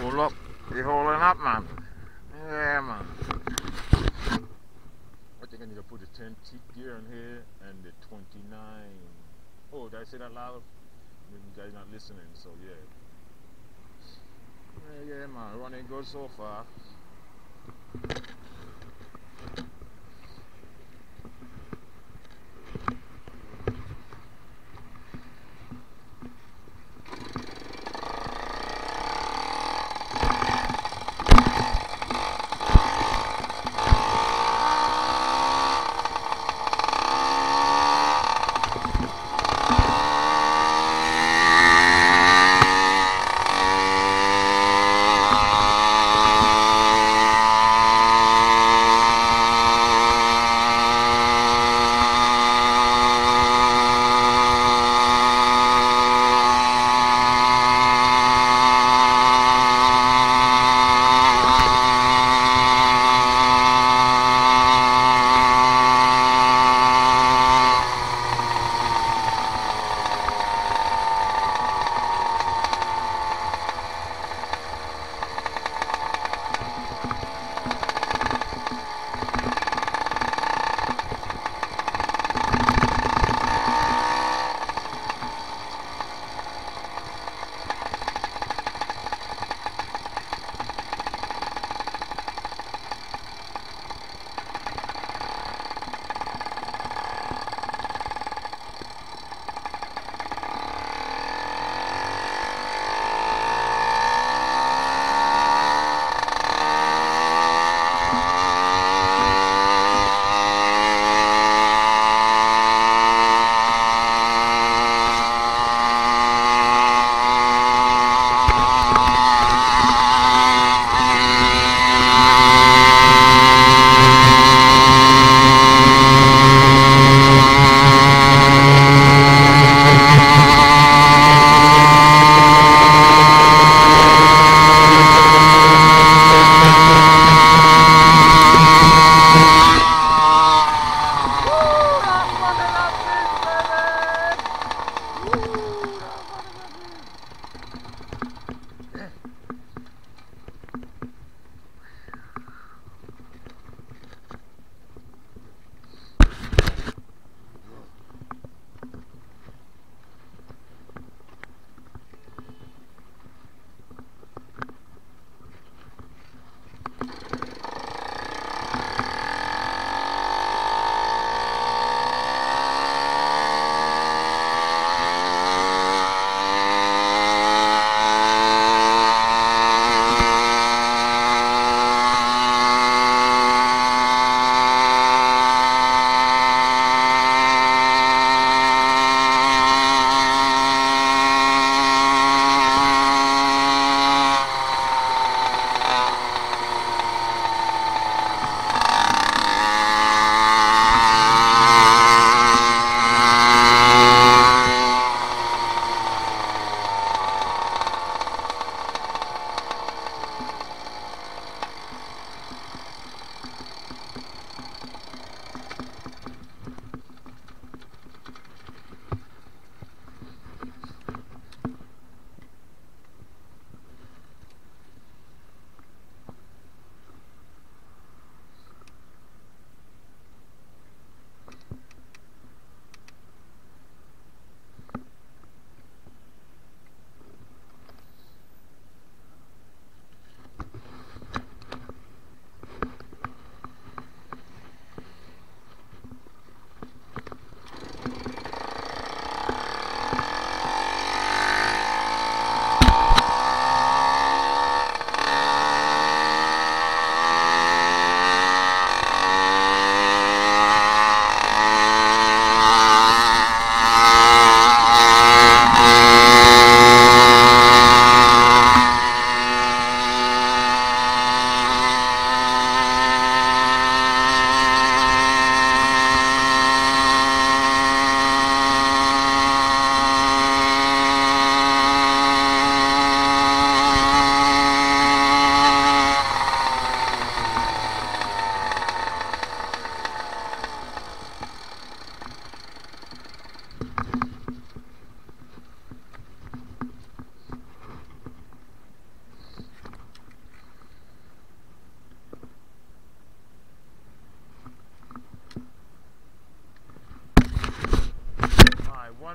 All up, you're hauling up, man. Yeah, man. I think I need to put the 10 gear on here and the 29. Oh, did I say that loud? Maybe you guys not listening, so yeah. Yeah, yeah, man. Running good so far.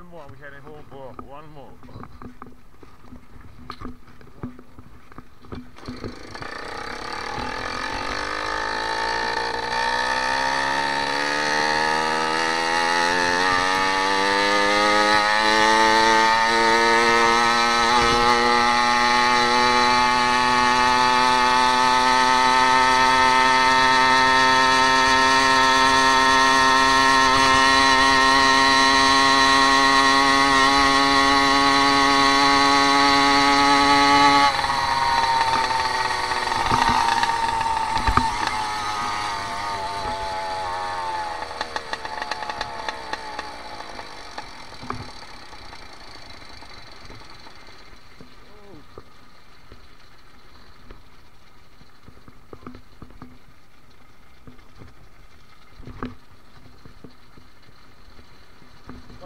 One more. We heading home for one more.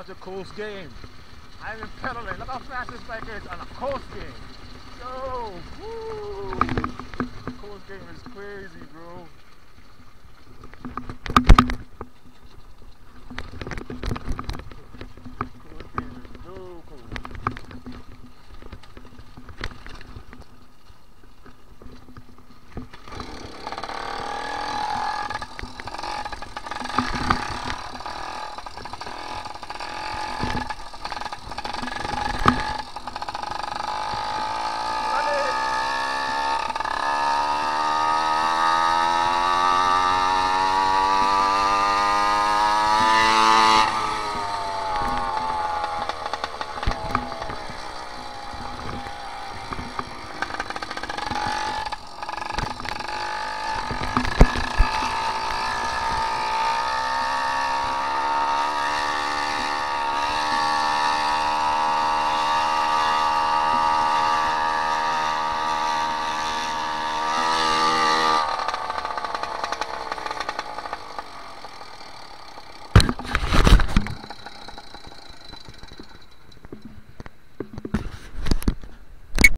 What's a coast game? I'm in pedaling. Look how fast this bike is on a coast game. Yo,